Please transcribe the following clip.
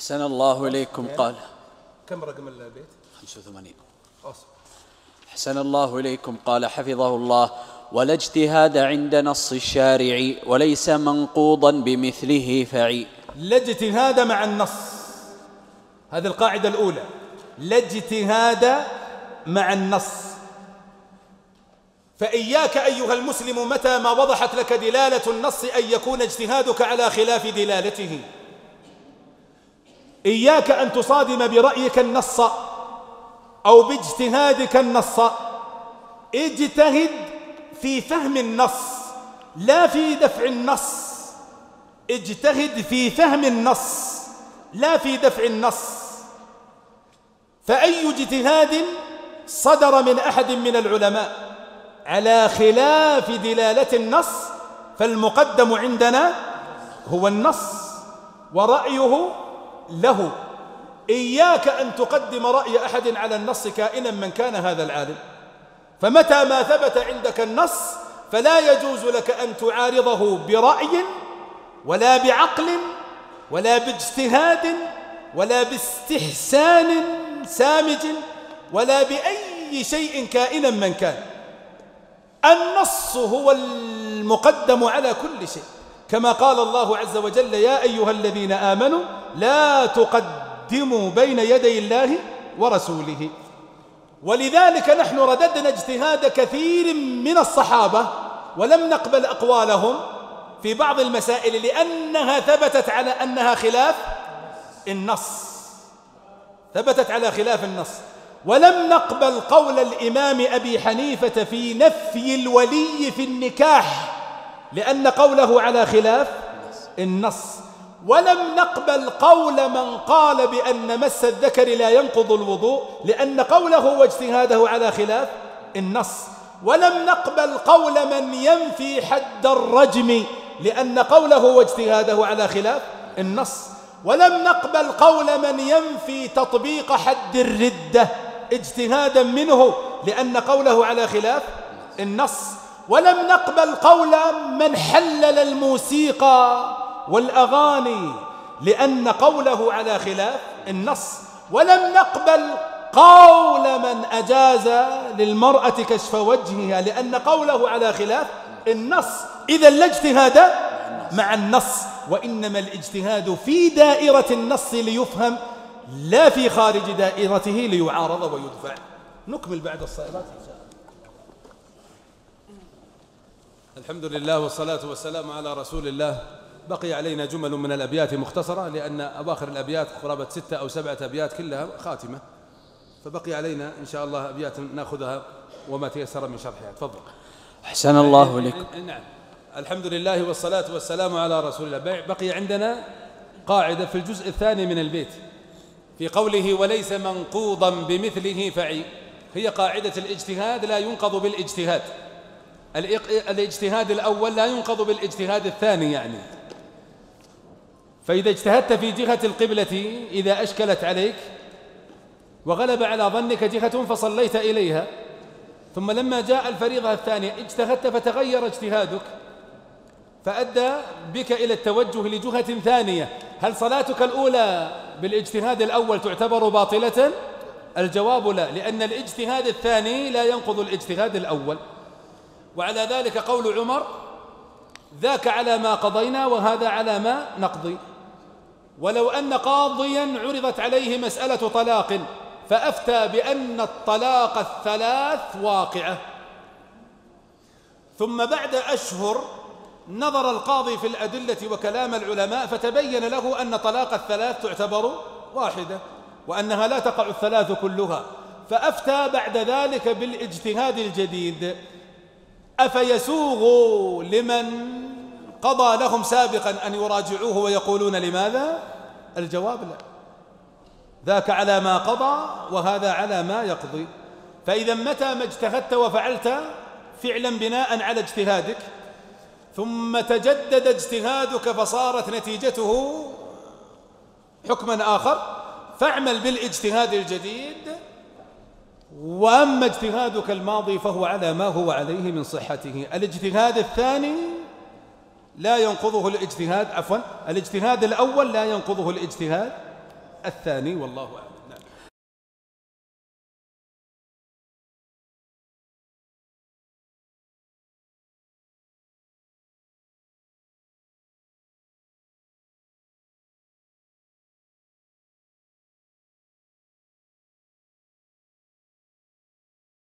أحسن الله إليكم. قال. كم رقم البيت؟ 85 أصبر أحسن الله إليكم. قال حفظه الله. ولا اجتهاد عند نص الشارع وليس منقوضا بمثله فعي. لا اجتهاد مع النص. هذه القاعدة الأولى. لا اجتهاد مع النص. فإياك أيها المسلم متى ما وضحت لك دلالة النص أن يكون اجتهادك على خلاف دلالته. إياك أن تصادم برأيك النص أو باجتهادك النص. اجتهد في فهم النص لا في دفع النص. اجتهد في فهم النص لا في دفع النص. فأي اجتهاد صدر من أحد من العلماء على خلاف دلالة النص فالمقدم عندنا هو النص ورأيه له. إياك أن تقدم رأي أحد على النص كائنا من كان هذا العالم. فمتى ما ثبت عندك النص فلا يجوز لك أن تعارضه برأي ولا بعقل ولا باجتهاد ولا باستحسان سامج ولا بأي شيء كائنا من كان. النص هو المقدم على كل شيء. كما قال الله عز وجل يا أيها الذين آمنوا لا تقدموا بين يدي الله ورسوله. ولذلك نحن رددنا اجتهاد كثير من الصحابة ولم نقبل أقوالهم في بعض المسائل لأنها ثبتت على أنها خلاف النص. ثبتت على خلاف النص. ولم نقبل قول الإمام أبي حنيفة في نفي الولي في النكاح. لأن قوله على خلاف النص ولم نقبل قول من قال بأن مس الذكر لا ينقض الوضوء لأن قوله واجتهاده على خلاف النص ولم نقبل قول من ينفي حد الرجم لأن قوله واجتهاده على خلاف النص ولم نقبل قول من ينفي تطبيق حد الردة اجتهادا منه لأن قوله على خلاف النص ولم نقبل قول من حلل الموسيقى والأغاني لأن قوله على خلاف النص. ولم نقبل قول من أجاز للمرأة كشف وجهها لأن قوله على خلاف النص. إذا لا اجتهاد مع النص وإنما الاجتهاد في دائرة النص ليفهم لا في خارج دائرته ليعارض ويدفع. نكمل بعد الصلاة إن شاء الله الحمد لله والصلاة والسلام على رسول الله. بقي علينا جمل من الأبيات مختصرة لأن أواخر الأبيات قرابة ستة أو سبعة أبيات كلها خاتمة. فبقي علينا إن شاء الله أبيات نأخذها وما تيسر من شرحها. تفضل. أحسن الله إليكم نعم. الحمد لله والصلاة والسلام على رسول الله. بقي عندنا قاعدة في الجزء الثاني من البيت. في قوله وليس منقوضا بمثله فعي هي قاعدة الاجتهاد لا ينقض بالإجتهاد. الاجتهاد الأول لا ينقض بالاجتهاد الثاني يعني. فإذا اجتهدت في جهة القبلة إذا أشكلت عليك وغلب على ظنك جهة فصليت إليها. ثم لما جاء الفريضة الثانية اجتهدت فتغير اجتهادك فأدى بك إلى التوجه لجهة ثانية. هل صلاتك الأولى بالاجتهاد الأول تعتبر باطلة؟ الجواب لا لأن الاجتهاد الثاني لا ينقض الاجتهاد الأول. وعلى ذلك قول عمر ذاك على ما قضينا وهذا على ما نقضي. ولو أن قاضيا عرضت عليه مسألة طلاق فأفتى بأن الطلاق الثلاث واقعة. ثم بعد أشهر نظر القاضي في الأدلة وكلام العلماء فتبين له أن طلاق الثلاث تعتبر واحدة وأنها لا تقع الثلاث كلها. فأفتى بعد ذلك بالإجتهاد الجديد. أفيسوغ لمن قضى لهم سابقا أن يراجعوه ويقولون لماذا؟ الجواب لا. ذاك على ما قضى وهذا على ما يقضي. فإذا متى ما اجتهدت وفعلت فعلا بناء على اجتهادك ثم تجدد اجتهادك فصارت نتيجته حكما آخر فاعمل بالإجتهاد الجديد وأما اجتهادك الماضي فهو على ما هو عليه من صحته الاجتهاد الثاني لا ينقضه الاجتهاد عفوا الاجتهاد الأول لا ينقضه الاجتهاد الثاني والله أعلم.